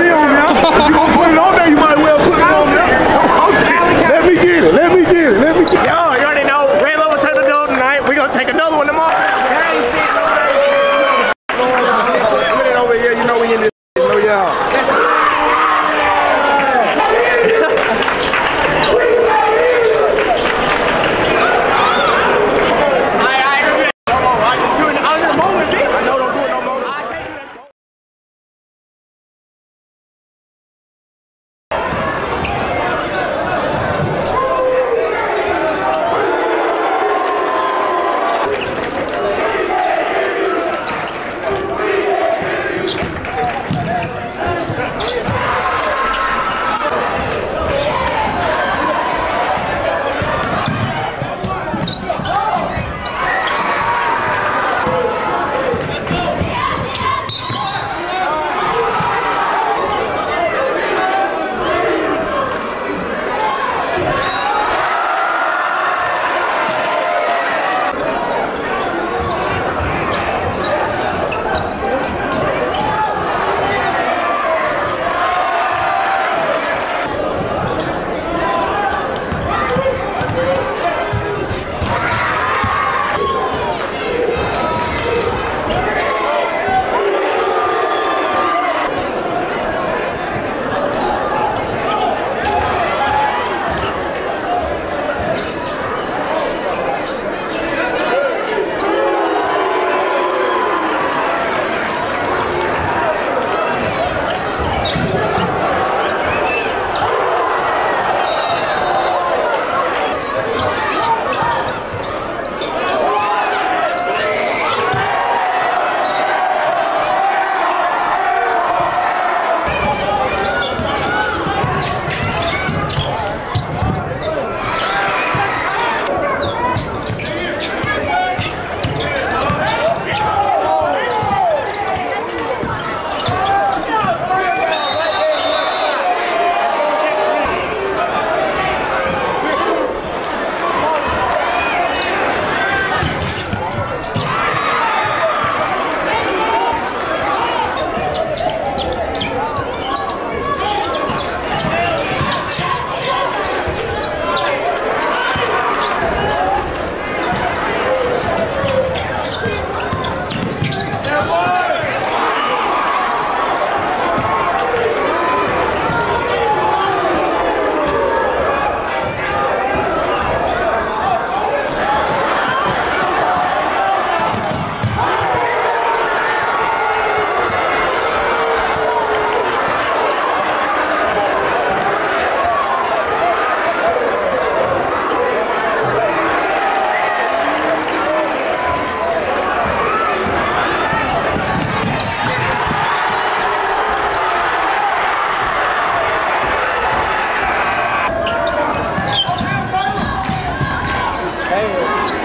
you gonna put it on there, tired.